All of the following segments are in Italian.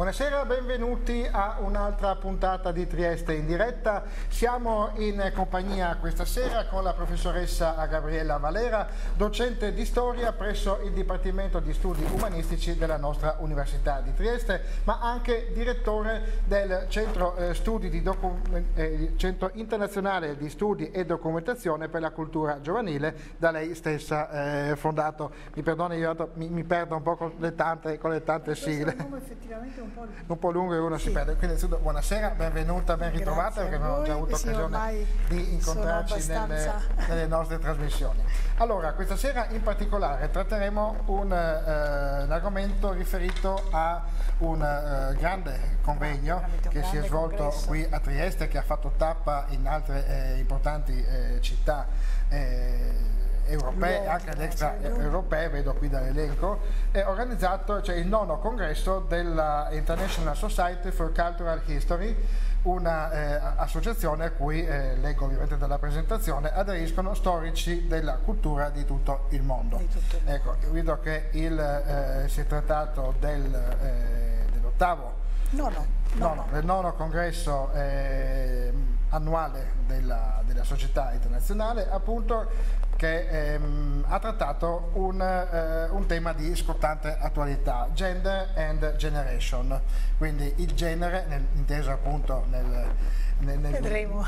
Buonasera, benvenuti a un'altra puntata di Trieste in diretta. Siamo in compagnia questa sera con la professoressa Gabriella Valera, docente di storia presso il Dipartimento di Studi Umanistici della nostra Università di Trieste, ma anche direttore del Centro, eh, eh, Centro Internazionale di Studi e Documentazione per la Cultura Giovanile, da lei stessa eh, fondato. Mi perdoni, io mi, mi, perdo un po' con le tante, con le tante sigle. effettivamente un po'. Un po' lungo e uno sì. si perde. Quindi buonasera, benvenuta, ben ritrovata perché abbiamo già avuto occasione di incontrarci nelle, nelle, nostre trasmissioni. Allora, questa sera in particolare tratteremo un, eh, un argomento riferito a un eh, grande convegno ah, che si è svolto congresso. qui a Trieste, che ha fatto tappa in altre eh, importanti eh, città eh, europee, anche ad extra europee, vedo qui dall'elenco, è organizzato cioè, il nono congresso della International Society for Cultural History, un'associazione eh, a cui, eh, leggo ovviamente dalla presentazione, aderiscono storici della cultura di tutto il mondo. Tutto il ecco, mondo. vedo che il, eh, si è trattato del, eh, dell'ottavo nono, nono. del nono congresso eh, annuale della, della, società internazionale appunto che ehm, ha trattato un, eh, un, tema di scottante attualità, gender and generation, quindi il genere, nel, inteso appunto nel, nel, Vedremo.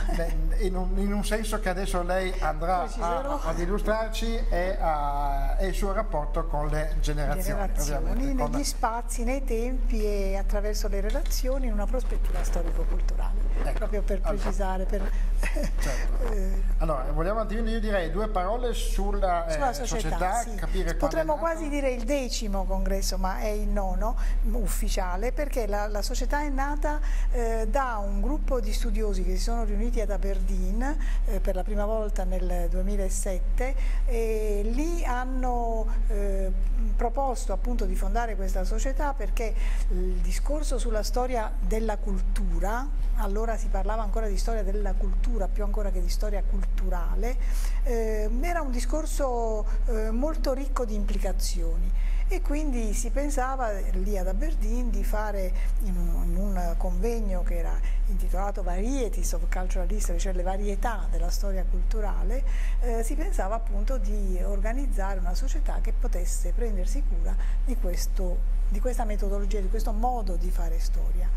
In un, in, un, senso che adesso lei andrà a, ad illustrarci e, a, e, il suo rapporto con le generazioni. generazioni negli con... spazi, nei tempi e attraverso le relazioni in una prospettiva storico-culturale, ecco. proprio per precisare. Per... Certo. Eh. allora, vogliamo dire, io direi due parole sulla, eh, sulla società, società sì. Potremmo quasi dire il decimo congresso, ma è il nono ufficiale, perché la, la società è nata eh, da un gruppo di studiosi studiosi che si sono riuniti ad Aberdeen eh, per la prima volta nel 2007 e lì hanno eh, proposto appunto di fondare questa società perché il discorso sulla storia della cultura, allora si parlava ancora di storia della cultura più ancora che di storia culturale, eh, era un discorso eh, molto ricco di implicazioni e quindi si pensava lì ad Aberdeen di fare in un, in un convegno che era intitolato Varieties of Cultural History, cioè le varietà della storia culturale, eh, si pensava appunto di organizzare una società che potesse prendersi cura di, questo, di questa metodologia, di questo modo di fare storia.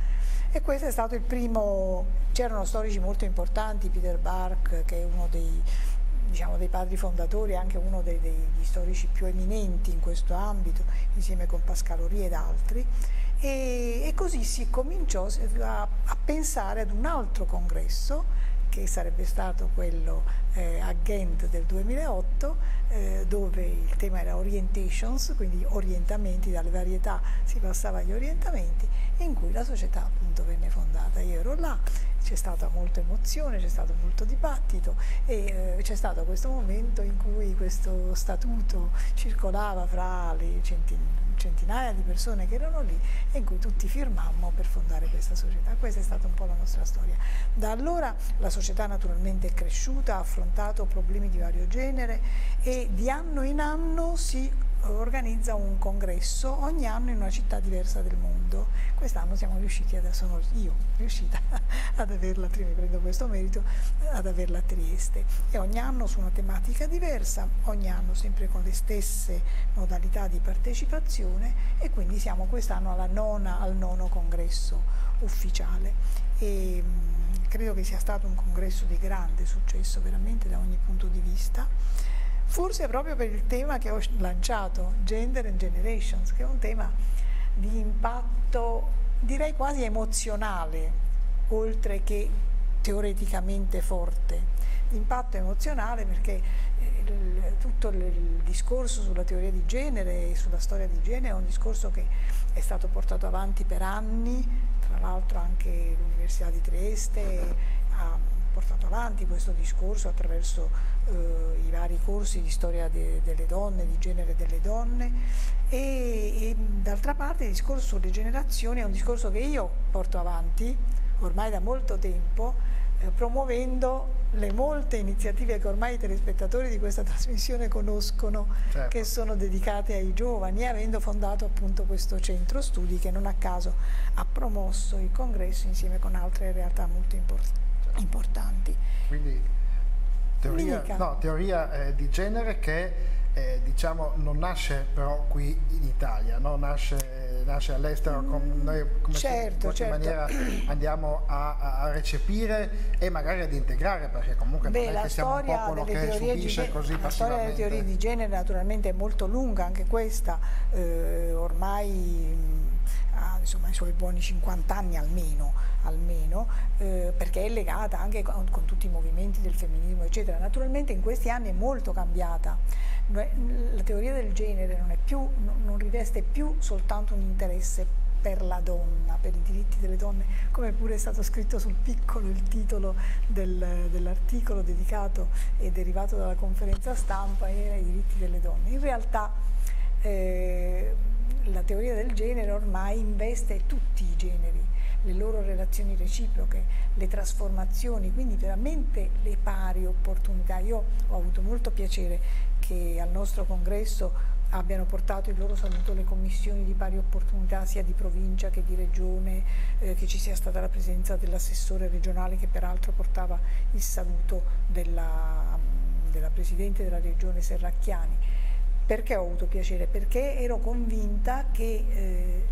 E questo è stato il primo, c'erano storici molto importanti, Peter Bark che è uno dei diciamo, dei padri fondatori, anche uno dei, degli storici più eminenti in questo ambito, insieme con Pascalori ed altri, e, e così si cominciò a, a pensare ad un altro congresso che sarebbe stato quello eh, a Ghent del 2008, eh, dove il tema era orientations, quindi orientamenti, dalle varietà si passava agli orientamenti, in cui la società appunto venne fondata. Io ero là, c'è stata molta emozione, c'è stato molto dibattito e eh, c'è stato questo momento in cui questo statuto circolava fra le centinaia centinaia di persone che erano lì e in cui tutti firmammo per fondare questa società. Questa è stata un po' la nostra storia. Da allora la società naturalmente è cresciuta, ha affrontato problemi di vario genere e di anno in anno si organizza un congresso ogni anno in una città diversa del mondo. Quest'anno siamo riusciti, ad, sono io riuscita ad averla, mi prendo questo merito, ad averla a Trieste e ogni anno su una tematica diversa, ogni anno sempre con le stesse modalità di partecipazione e quindi siamo quest'anno al nono congresso ufficiale. E, mh, credo che sia stato un congresso di grande successo veramente da ogni punto di vista forse proprio per il tema che ho lanciato, Gender and Generations, che è un tema di impatto direi quasi emozionale, oltre che teoreticamente forte. Impatto emozionale perché eh, il, tutto il, discorso sulla teoria di genere e sulla storia di genere è un discorso che è stato portato avanti per anni, tra l'altro anche l'Università di Trieste ha portato avanti questo discorso attraverso eh, i vari corsi di storia de, delle donne, di genere delle donne e, e d'altra parte il discorso sulle generazioni è un discorso che io porto avanti ormai da molto tempo eh, promuovendo le molte iniziative che ormai i telespettatori di questa trasmissione conoscono, certo. che sono dedicate ai giovani, avendo fondato appunto questo centro studi che non a caso ha promosso il congresso insieme con altre realtà molto import importanti. Quindi teoria, no, teoria eh, di genere che eh, diciamo, non nasce però qui in Italia, no? nasce, nasce all'estero, com noi come certo, in certo. maniera andiamo a, a, recepire e magari ad integrare, perché comunque Beh, non è che siamo un popolo che subisce così La storia delle teorie di genere naturalmente è molto lunga, anche questa, eh, ormai insomma, i suoi buoni 50 anni almeno, almeno eh, perché è legata anche con, con, tutti i movimenti del femminismo eccetera. Naturalmente in questi anni è molto cambiata, la teoria del genere non, più, non riveste più soltanto un interesse per la donna, per i diritti delle donne, come pure è stato scritto sul piccolo il titolo del, dell'articolo dedicato e derivato dalla conferenza stampa, era i diritti delle donne. In realtà eh, la teoria del genere ormai investe tutti i generi, le loro relazioni reciproche, le trasformazioni, quindi veramente le pari opportunità. Io ho avuto molto piacere che al nostro congresso abbiano portato il loro saluto le commissioni di pari opportunità sia di provincia che di regione, eh, che ci sia stata la presenza dell'assessore regionale che peraltro portava il saluto della, della Presidente della Regione Serracchiani perché ho avuto piacere? Perché ero convinta che eh,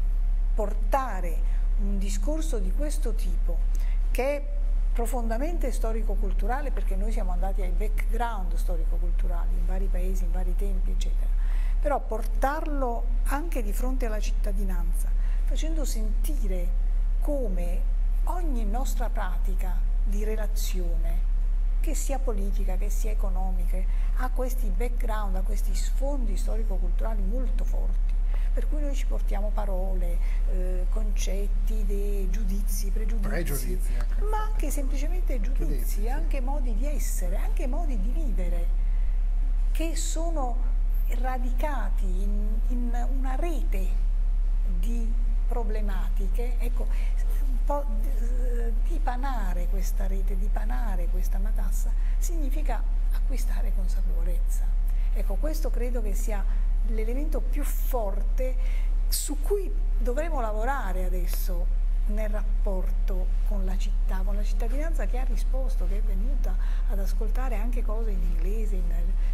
portare un discorso di questo tipo, che è profondamente storico-culturale, perché noi siamo andati ai background storico-culturali in vari paesi, in vari tempi, eccetera, però portarlo anche di fronte alla cittadinanza, facendo sentire come ogni nostra pratica di relazione, che sia politica, che sia economica, ha questi background, ha questi sfondi storico-culturali molto forti, per cui noi ci portiamo parole, eh, concetti, idee, giudizi, pregiudizi, pregiudizi ecco. ma anche semplicemente giudizi, giudizi, anche modi di essere, anche modi di vivere, che sono radicati in, in una rete di problematiche. Ecco, dipanare questa rete, dipanare questa matassa, significa acquistare consapevolezza. Ecco, questo credo che sia l'elemento più forte su cui dovremo lavorare adesso nel rapporto con la città, con la cittadinanza che ha risposto, che è venuta ad ascoltare anche cose in inglese, in,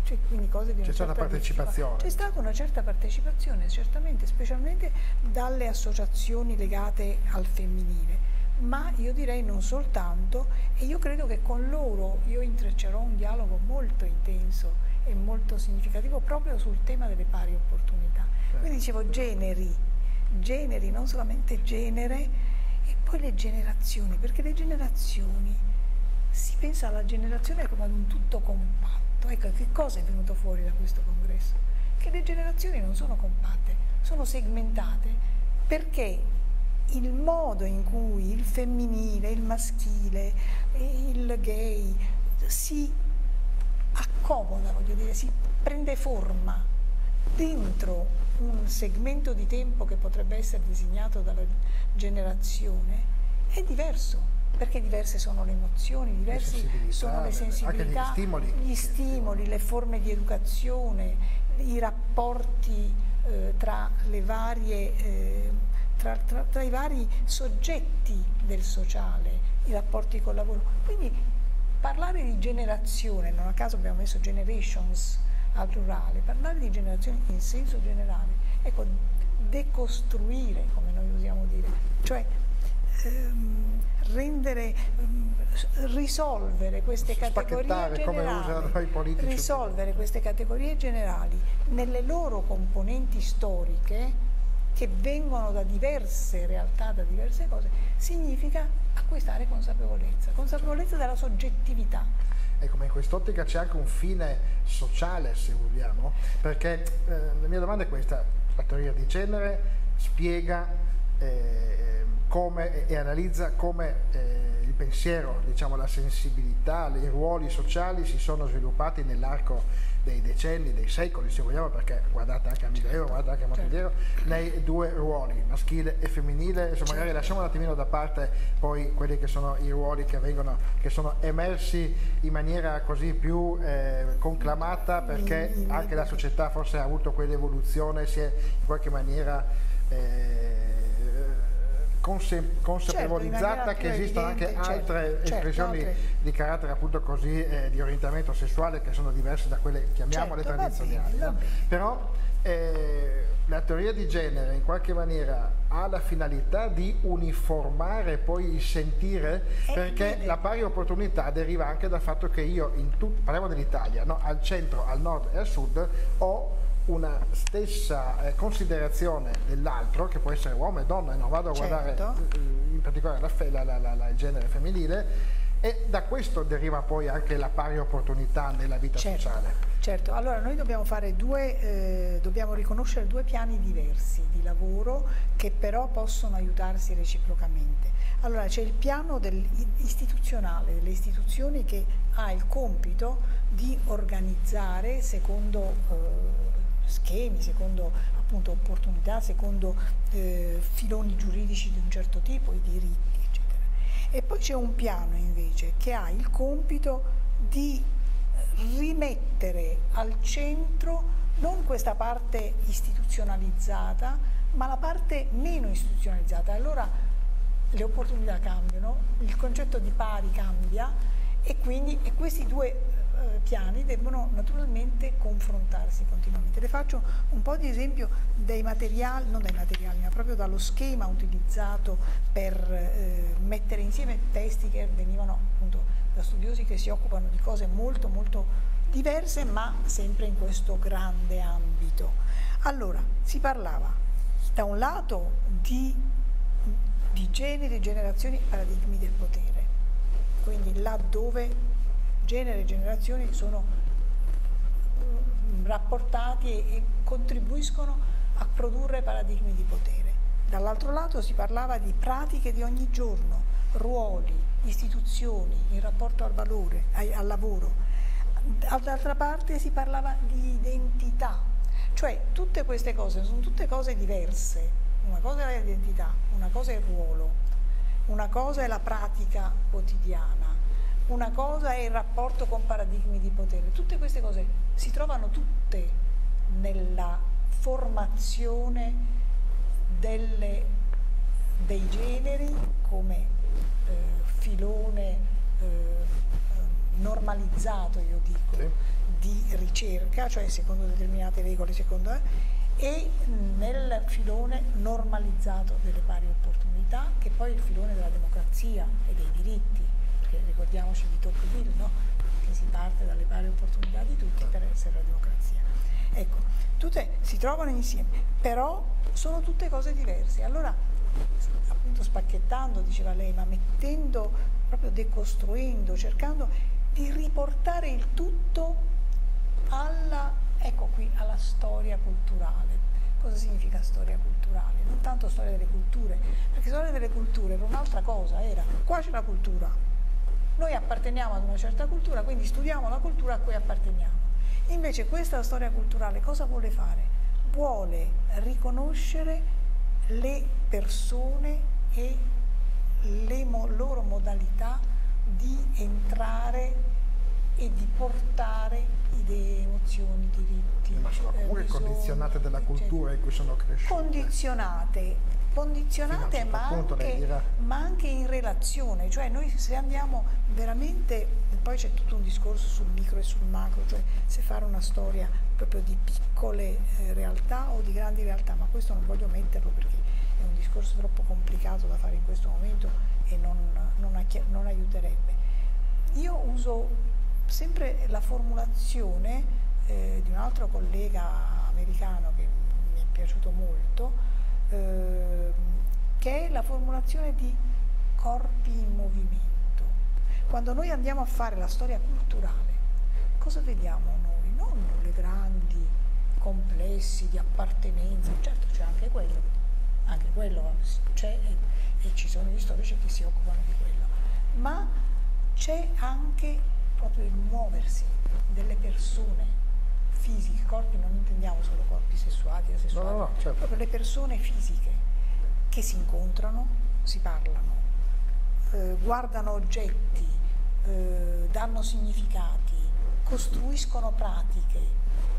cioè quindi cose di una C'è stata partecipazione. C'è stata una certa partecipazione, certamente, specialmente dalle associazioni legate al femminile ma io direi non soltanto e io credo che con loro io intreccerò un dialogo molto intenso e molto significativo proprio sul tema delle pari opportunità. Quindi dicevo generi, generi, non solamente genere, poi le generazioni, perché le generazioni, si pensa alla generazione come ad un tutto compatto. Ecco, che cosa è venuto fuori da questo congresso? Che le generazioni non sono compatte, sono segmentate, perché il modo in cui il femminile, il maschile, il gay si accomoda, voglio dire, si prende forma dentro un segmento di tempo che potrebbe essere disegnato dalla generazione è diverso, perché diverse sono le emozioni, diverse le sono le sensibilità, gli stimoli. gli stimoli, le forme di educazione, i rapporti eh, tra le varie eh, tra, tra, tra, i vari soggetti del sociale, i rapporti col lavoro. Quindi parlare di generazione, non a caso abbiamo messo generations al plurale, parlare di generazione in senso generale, ecco, decostruire, come noi usiamo dire, cioè ehm, rendere, ehm, risolvere queste categorie generali, risolvere queste categorie generali nelle loro componenti storiche che vengono da diverse realtà, da diverse cose, significa acquistare consapevolezza, consapevolezza della soggettività. Ecco, ma in quest'ottica c'è anche un fine sociale, se vogliamo, perché eh, la mia domanda è questa, la teoria di genere spiega eh, come e analizza come eh, il pensiero, diciamo, la sensibilità, i ruoli sociali si sono sviluppati nell'arco dei decenni, dei secoli se vogliamo, perché guardate anche a Milero, guardate anche a Montevideo, certo. nei due ruoli, maschile e femminile, insomma certo. magari lasciamo un attimino da parte poi quelli che sono i ruoli che, vengono, che sono emersi in maniera così più eh, conclamata perché anche la società forse ha avuto quell'evoluzione, si è in qualche maniera... Eh, conse consapevolizzata certo, che esistono evidente, anche certo, altre certo, espressioni altre. di carattere appunto così eh, di orientamento sessuale che sono diverse da quelle chiamiamole certo, tradizionali. Bene, no? Però eh, la teoria di genere in qualche maniera ha la finalità di uniformare poi il sentire eh, perché bene. la pari opportunità deriva anche dal fatto che io, in parliamo dell'Italia, no? al centro, al nord e al sud ho una stessa eh, considerazione dell'altro, che può essere uomo e donna, e non vado a certo. guardare in particolare la, la, la, il genere femminile, e da questo deriva poi anche la pari opportunità nella vita certo, sociale. Certo, allora noi dobbiamo, due, eh, dobbiamo riconoscere due piani diversi di lavoro che però possono aiutarsi reciprocamente. Allora c'è il piano del, istituzionale, delle istituzioni che ha il compito di organizzare secondo eh, schemi, secondo appunto, opportunità, secondo eh, filoni giuridici di un certo tipo, i diritti, eccetera. E poi c'è un piano invece che ha il compito di rimettere al centro non questa parte istituzionalizzata, ma la parte meno istituzionalizzata. Allora le opportunità cambiano, il concetto di pari cambia e quindi e questi due eh, piani devono naturalmente confrontarsi continuamente. Le faccio un po' di esempio dei materiali, non dai materiali, ma proprio dallo schema utilizzato per eh, mettere insieme testi che venivano appunto da studiosi che si occupano di cose molto molto diverse ma sempre in questo grande ambito. Allora, si parlava da un lato di, di generi, generazioni, paradigmi del potere, quindi laddove genere e generazioni sono mm, rapportati e contribuiscono a produrre paradigmi di potere. Dall'altro lato si parlava di pratiche di ogni giorno, ruoli, istituzioni in rapporto al valore, al lavoro. Dall'altra parte si parlava di identità, cioè tutte queste cose sono tutte cose diverse. Una cosa è l'identità, una cosa è il ruolo, una cosa è la pratica quotidiana, una cosa è il rapporto con paradigmi di potere. Tutte queste cose si trovano tutte nella formazione delle, dei generi come eh, filone eh, normalizzato, io dico, sì. di ricerca, cioè secondo determinate regole, secondo, eh, e nel filone normalizzato delle pari opportunità, che poi è il filone della democrazia e dei diritti perché ricordiamoci di Tocqueville, no? che si parte dalle pari opportunità di tutti per essere la democrazia. Ecco, tutte si trovano insieme, però sono tutte cose diverse. Allora, appunto spacchettando, diceva lei, ma mettendo, proprio decostruendo, cercando di riportare il tutto alla, ecco qui, alla storia culturale. Cosa significa storia culturale? Non tanto storia delle culture, perché storia delle culture era un'altra cosa, era qua c'è la cultura, noi apparteniamo ad una certa cultura, quindi studiamo la cultura a cui apparteniamo. Invece questa storia culturale cosa vuole fare? Vuole riconoscere le persone e le mo loro modalità di entrare e di portare idee, emozioni, diritti. Ma sono eh, condizionate dalla cultura in cui sono cresciute. Condizionate, condizionate ma anche, ma anche, in relazione, cioè noi se andiamo veramente, poi c'è tutto un discorso sul micro e sul macro, cioè se fare una storia proprio di piccole eh, realtà o di grandi realtà, ma questo non voglio metterlo perché è un discorso troppo complicato da fare in questo momento e non, non, non aiuterebbe. Io uso sempre la formulazione eh, di un altro collega americano che mi è piaciuto molto, Ehm, che è la formulazione di corpi in movimento. Quando noi andiamo a fare la storia culturale, cosa vediamo noi? Non le grandi complessi di appartenenza, certo c'è anche quello, anche quello c'è e, e, ci sono gli storici che si occupano di quello, ma c'è anche proprio il muoversi delle persone fisiche, corpi non intendiamo solo corpi sessuati, asessuati, no, no, no, certo. proprio le persone fisiche che si incontrano, si parlano, eh, guardano oggetti, eh, danno significati, costruiscono pratiche,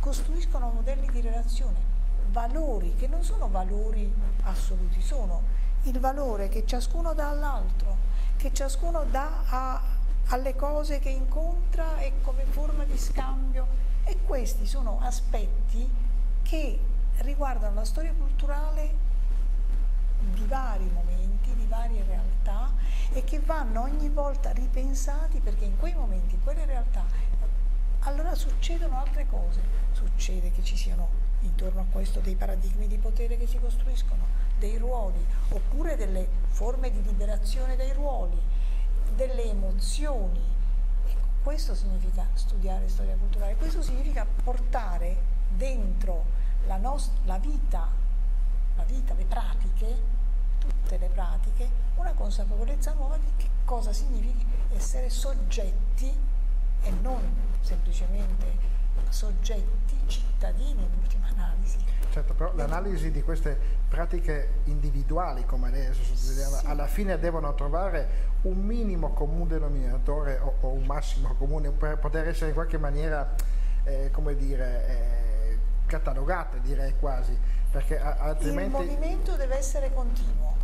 costruiscono modelli di relazione, valori che non sono valori assoluti, sono il valore che ciascuno dà all'altro, che ciascuno dà a, alle cose che incontra e come forma di scambio e questi sono aspetti che riguardano la storia culturale di vari momenti, di varie realtà e che vanno ogni volta ripensati perché in quei momenti, in quelle realtà, allora succedono altre cose, succede che ci siano intorno a questo dei paradigmi di potere che si costruiscono, dei ruoli, oppure delle forme di liberazione dai ruoli, delle emozioni. Questo significa studiare storia culturale, questo significa portare dentro la, la vita, la vita, le pratiche, tutte le pratiche, una consapevolezza nuova di che cosa significa essere soggetti e non semplicemente soggetti cittadini in ultima analisi. Certo, però l'analisi di queste pratiche individuali, come adesso sottolineava, sì. alla fine devono trovare un minimo comune denominatore o, o, un massimo comune per poter essere in qualche maniera, eh, come dire, eh, catalogate direi quasi, perché altrimenti... Il movimento deve essere continuo,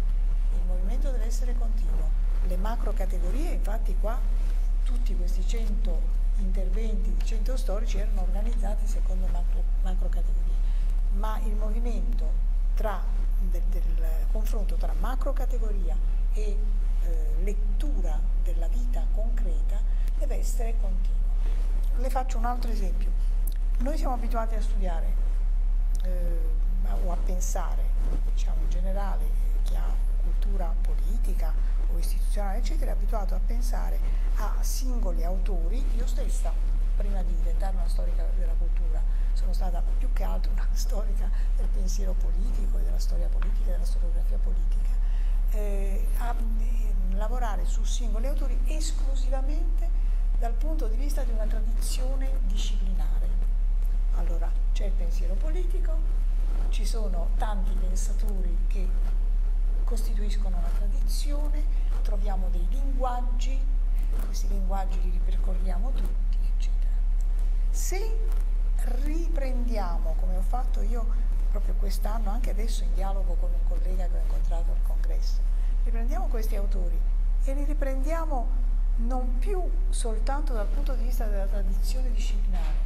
il movimento deve essere continuo. Le macro categorie, infatti qua tutti questi 100 interventi di centro storici erano organizzati secondo macro, macro categorie, ma il movimento tra, del, del, confronto tra macro categoria e eh, lettura della vita concreta deve essere continuo. Le faccio un altro esempio. Noi siamo abituati a studiare eh, o a pensare, diciamo in generale, chi ha cultura politica o istituzionale, eccetera, è abituato a pensare a singoli autori, io stessa, prima di diventare una storica della cultura, sono stata più che altro una storica del pensiero politico e della storia politica e della storiografia politica, eh, a eh, lavorare su singoli autori esclusivamente dal punto di vista di una tradizione disciplinare. Allora, c'è il pensiero politico, ci sono tanti pensatori che costituiscono una tradizione, troviamo dei linguaggi, questi linguaggi li ripercorriamo tutti, eccetera. Se riprendiamo, come ho fatto io proprio quest'anno, anche adesso in dialogo con un collega che ho incontrato al congresso, riprendiamo questi autori e li riprendiamo non più soltanto dal punto di vista della tradizione disciplinare,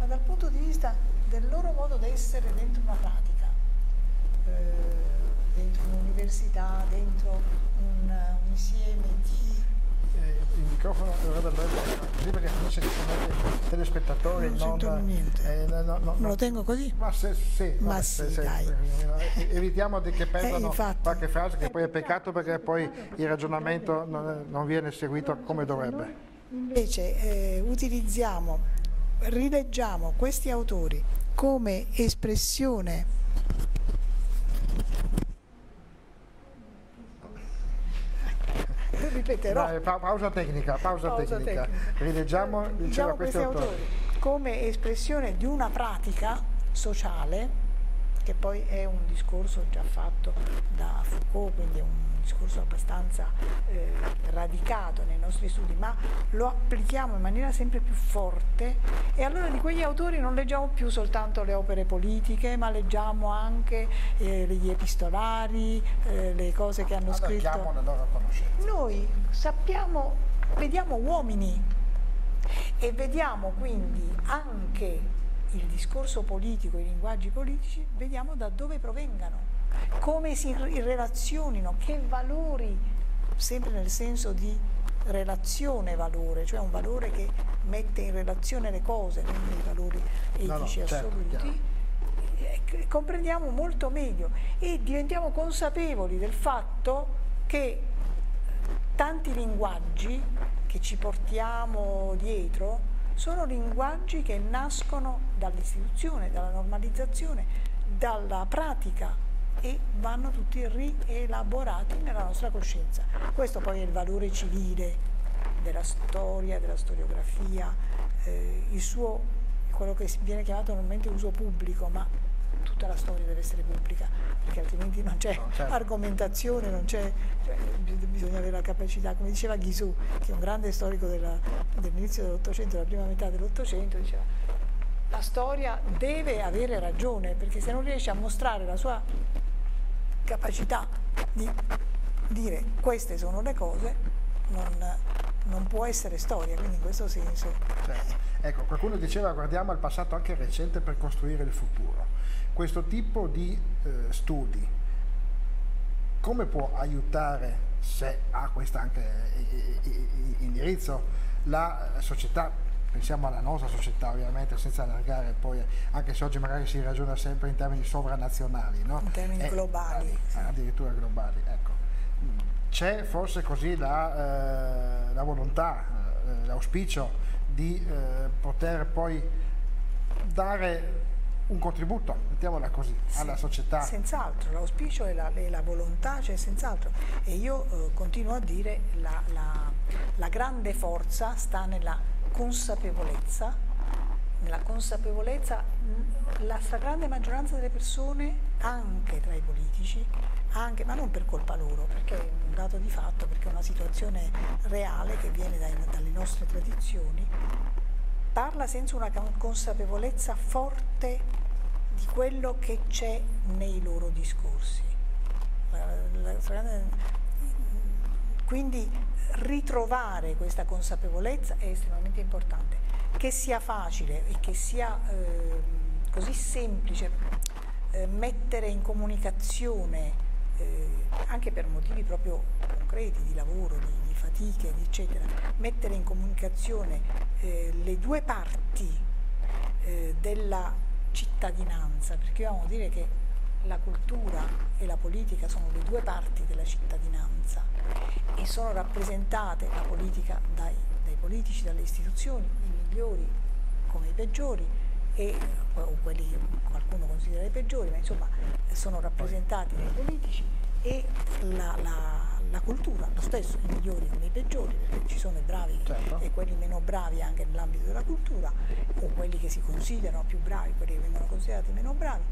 ma dal punto di vista del loro modo di essere dentro una pratica. Eh, dentro un'università, dentro un, un, insieme di... Eh, il microfono dovrebbe andare così perché finisce di i telespettatori. Non, non sento niente. Eh, no, no, no, Me lo tengo così? Ma, se, sì, Ma vabbè, sì, se, dai. Se, evitiamo di che perdano eh, qualche frase che poi è peccato perché poi il ragionamento non, non viene seguito come dovrebbe. Invece eh, utilizziamo, rileggiamo questi autori come espressione ripeterò. Dai, pa pausa tecnica, pausa, pausa tecnica. tecnica. Rileggiamo, diciamo questi autori. Come espressione di una pratica sociale, che poi è un discorso già fatto da Foucault, quindi è un discorso abbastanza eh, radicato nei nostri studi, ma lo applichiamo in maniera sempre più forte e allora di quegli autori non leggiamo più soltanto le opere politiche, ma leggiamo anche eh, gli epistolari, eh, le cose che hanno scritto. La loro conoscenza. Noi sappiamo, vediamo uomini e vediamo quindi anche il discorso politico, i linguaggi politici, vediamo da dove provengano come si relazionino, che valori, sempre nel senso di relazione-valore, cioè un valore che mette in relazione le cose, non dei valori etici no, no, certo, assoluti, certo, comprendiamo molto meglio e diventiamo consapevoli del fatto che tanti linguaggi che ci portiamo dietro sono linguaggi che nascono dall'istituzione, dalla normalizzazione, dalla pratica e vanno tutti rielaborati nella nostra coscienza. Questo poi è il valore civile della storia, della storiografia, eh, il suo, quello che viene chiamato normalmente uso pubblico, ma tutta la storia deve essere pubblica, perché altrimenti non c'è no, certo. argomentazione, non c'è, cioè, bisogna avere la capacità, come diceva Ghisù, che è un grande storico dell'inizio dell'Ottocento, della prima metà dell'Ottocento, diceva la storia deve avere ragione, perché se non riesce a mostrare la sua capacità di dire queste sono le cose, non, non può essere storia, quindi in questo senso... Certo. Ecco, qualcuno diceva guardiamo al passato anche recente per costruire il futuro. Questo tipo di eh, studi. Come può aiutare, se ha questo anche indirizzo, la società? Pensiamo alla nostra società ovviamente senza allargare poi anche se oggi magari si ragiona sempre in termini sovranazionali no? in termini eh, globali. eh, addirittura globali ecco. C'è forse così la, eh, la volontà, eh, l'auspicio di eh, poter poi dare un contributo, mettiamola così, sì, alla società. Senz'altro, l'auspicio e la, la, volontà c'è cioè senz'altro e io eh, continuo a dire la, la, la grande forza sta nella consapevolezza, nella consapevolezza la stragrande maggioranza delle persone, anche tra i politici, anche, ma non per colpa loro, perché è un dato di fatto, perché è una situazione reale che viene dai, dalle nostre tradizioni, parla senza una consapevolezza forte di quello che c'è nei loro discorsi. Quindi ritrovare questa consapevolezza è estremamente importante. Che sia facile e che sia eh, così semplice eh, mettere in comunicazione eh, anche per motivi proprio concreti di lavoro, di, di fatiche, eccetera, mettere in comunicazione eh, le due parti eh, della cittadinanza, perché dobbiamo dire che la cultura e la politica sono le due parti della cittadinanza e sono rappresentate la politica dai, dai politici, dalle istituzioni, i migliori come i peggiori e o quelli che qualcuno considera i peggiori, ma insomma sono rappresentati dai politici e la, la, la, cultura, lo stesso, i migliori come i peggiori, perché ci sono i bravi certo. e quelli meno bravi anche nell'ambito della cultura, o quelli che si considerano più bravi, quelli che vengono considerati meno bravi.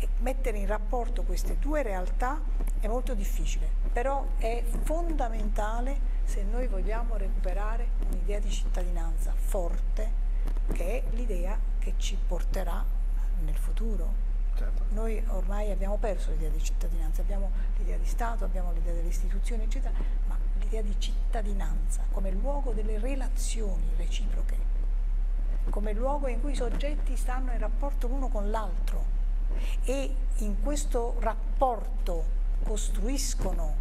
E mettere in rapporto queste due realtà è molto difficile, però è fondamentale se noi vogliamo recuperare un'idea di cittadinanza forte, che è l'idea che ci porterà nel futuro Certo. Noi ormai abbiamo perso l'idea di cittadinanza, abbiamo l'idea di Stato, abbiamo l'idea delle istituzioni, eccetera, ma l'idea di cittadinanza come luogo delle relazioni reciproche, come luogo in cui i soggetti stanno in rapporto l'uno con l'altro e in questo rapporto costruiscono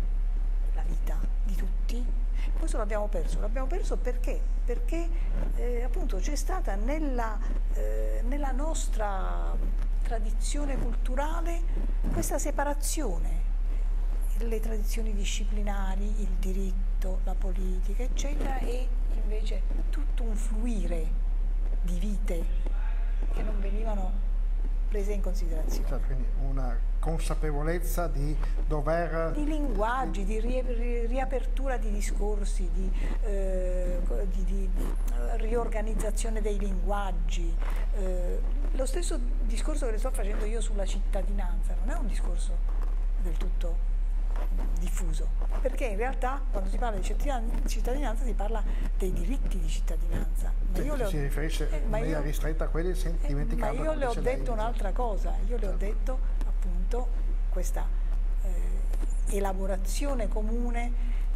la vita di tutti, questo l'abbiamo perso. L'abbiamo perso perché? Perché eh, appunto c'è stata nella, eh, nella nostra tradizione culturale questa separazione, le tradizioni disciplinari, il diritto, la politica, eccetera, e invece tutto un fluire di vite che non venivano prese in considerazione. Cioè, quindi una consapevolezza di dover... Di linguaggi, di ri riapertura di discorsi, di, eh, di, di, riorganizzazione dei linguaggi. Eh, lo stesso discorso che le sto facendo io sulla cittadinanza non è un discorso del tutto diffuso, perché in realtà quando si parla di cittadinanza si parla dei diritti di cittadinanza. Ma io ho, si riferisce eh, in maniera ristretta a quelli eh, Ma io le ho detto un'altra cosa, io le ho certo. detto appunto questa eh, elaborazione comune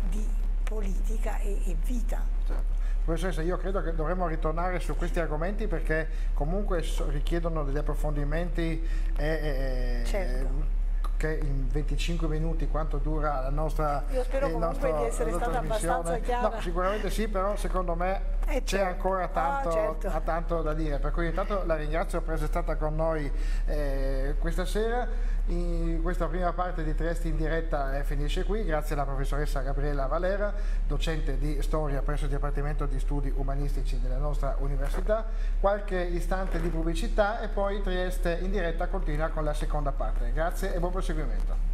di politica e, e vita. Certo. Professoressa, io credo che dovremmo ritornare su questi argomenti perché comunque richiedono degli approfondimenti e, e, certo. Che in 25 minuti quanto dura la nostra Io spero comunque nostro, di essere stata abbastanza chiara. No, sicuramente sì, però secondo me c'è certo. ancora tanto, ah, certo. tanto, da dire, per cui intanto la ringrazio per essere stata con noi eh, questa sera. In questa prima parte di Trieste in diretta eh, finisce qui, grazie alla professoressa Gabriela Valera, docente di storia presso il Dipartimento di Studi Umanistici della nostra università. Qualche istante di pubblicità e poi Trieste in diretta continua con la seconda parte. Grazie e buon proseguimento.